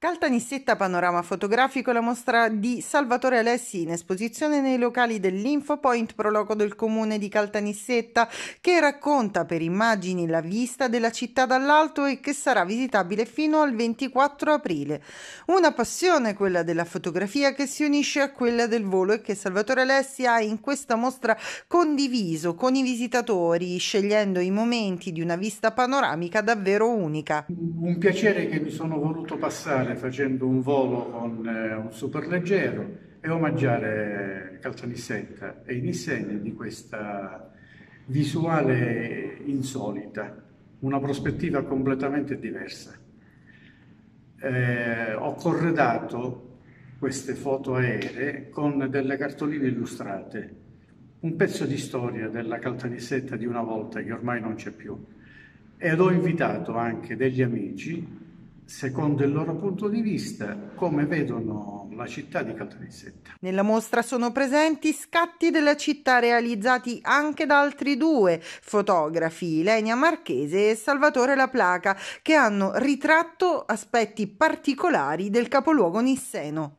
Caltanissetta Panorama Fotografico, la mostra di Salvatore Alessi in esposizione nei locali dell'Infopoint Proloco del comune di Caltanissetta che racconta per immagini la vista della città dall'alto e che sarà visitabile fino al 24 aprile. Una passione quella della fotografia che si unisce a quella del volo e che Salvatore Alessi ha in questa mostra condiviso con i visitatori scegliendo i momenti di una vista panoramica davvero unica. Un piacere che mi sono voluto passare Italia facendo un volo con eh, un superleggero e omaggiare Caltanissetta e i Nissene di questa visuale insolita, una prospettiva completamente diversa. Eh, ho corredato queste foto aeree con delle cartoline illustrate, un pezzo di storia della Caltanissetta di una volta che ormai non c'è più ed ho invitato anche degli amici secondo il loro punto di vista, come vedono la città di Caltanissetta. Nella mostra sono presenti scatti della città realizzati anche da altri due fotografi, Lenia Marchese e Salvatore La Placa, che hanno ritratto aspetti particolari del capoluogo nisseno.